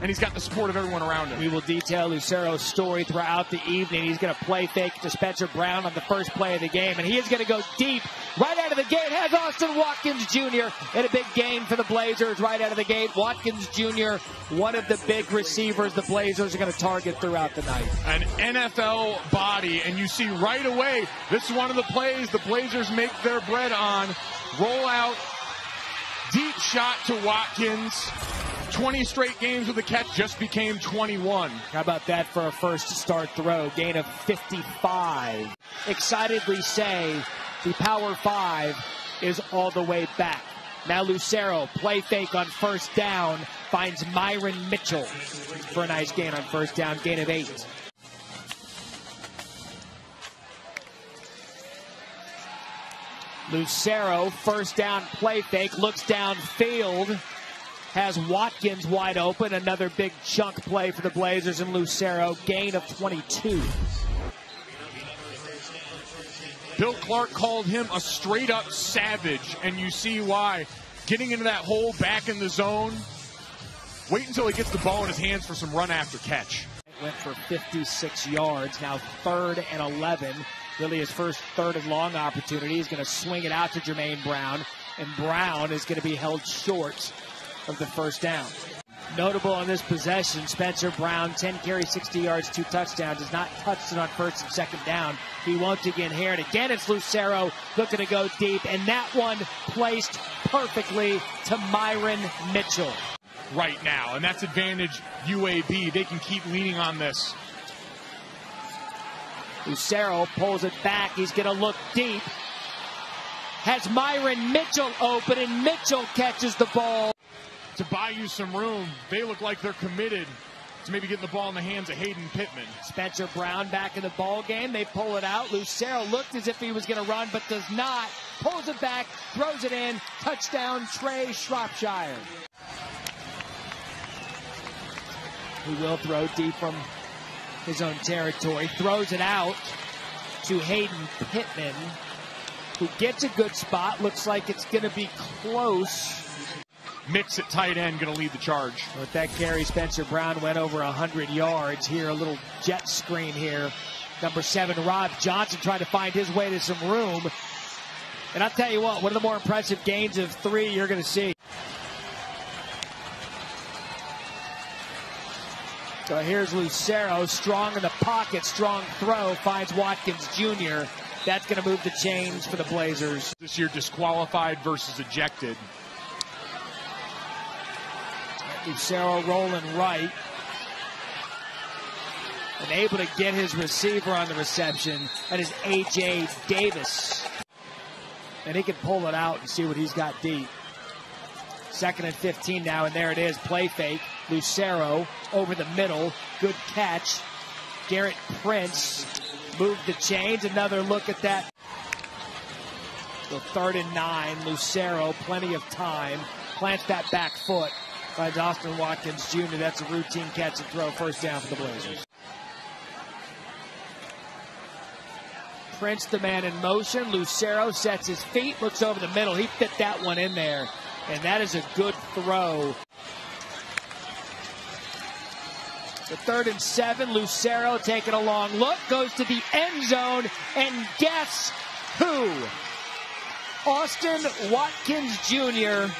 and he's got the support of everyone around him. We will detail Lucero's story throughout the evening. He's going to play fake to Spencer Brown on the first play of the game, and he is going to go deep right out of the gate. Has Austin Watkins Jr. in a big game for the Blazers right out of the gate. Watkins Jr., one of the big receivers the Blazers are going to target throughout the night. An NFL body, and you see right away, this is one of the plays the Blazers make their bread on. Roll out, deep shot to Watkins. 20 straight games with a catch just became 21. How about that for a first start throw? Gain of 55. Excitedly say the Power Five is all the way back. Now Lucero, play fake on first down, finds Myron Mitchell for a nice gain on first down, gain of eight. Lucero, first down play fake, looks downfield, has Watkins wide open. Another big chunk play for the Blazers and Lucero, gain of 22. Bill Clark called him a straight up savage, and you see why. Getting into that hole back in the zone. Wait until he gets the ball in his hands for some run after catch. Went for 56 yards. Now third and 11. Really his first third and long opportunity. He's going to swing it out to Jermaine Brown, and Brown is going to be held short of the first down. Notable on this possession, Spencer Brown, 10 carries, 60 yards, two touchdowns, has not touched it on first and second down. He won't again here. And again, it's Lucero looking to go deep, and that one placed perfectly to Myron Mitchell. Right now, and that's advantage UAB. They can keep leaning on this. Lucero pulls it back. He's going to look deep. Has Myron Mitchell open, and Mitchell catches the ball to buy you some room. They look like they're committed to maybe getting the ball in the hands of Hayden Pettway. Spencer Brown back in the ball game. They pull it out. Lucero looked as if he was going to run, but does not. Pulls it back, throws it in. Touchdown, Trey Shropshire. He will throw deep from his own territory. Throws it out to Hayden Pettway, who gets a good spot. Looks like it's going to be close Mix at tight end going to lead the charge. With that carry, Spencer Brown went over 100 yards here. A little jet screen here. Number seven, Rob Johnson trying to find his way to some room. And I'll tell you what, one of the more impressive gains of three you're going to see. So here's Lucero, strong in the pocket, strong throw, finds Watkins Jr. That's going to move the chains for the Blazers. This year disqualified versus ejected. Lucero rolling right. And able to get his receiver on the reception. That is A.J. Davis. And he can pull it out and see what he's got deep. Second and 15 now, and there it is. Play fake. Lucero over the middle. Good catch. Gerrit Prince moved the chains. Another look at that. The third and nine. Lucero, plenty of time. Plants that back foot finds Austin Watkins Jr. That's a routine catch and throw, first down for the Blazers. Prince, the man in motion. Lucero sets his feet, looks over the middle. He fit that one in there, and that is a good throw. The third and seven, Lucero taking a long look, goes to the end zone, and guess who? Austin Watkins Jr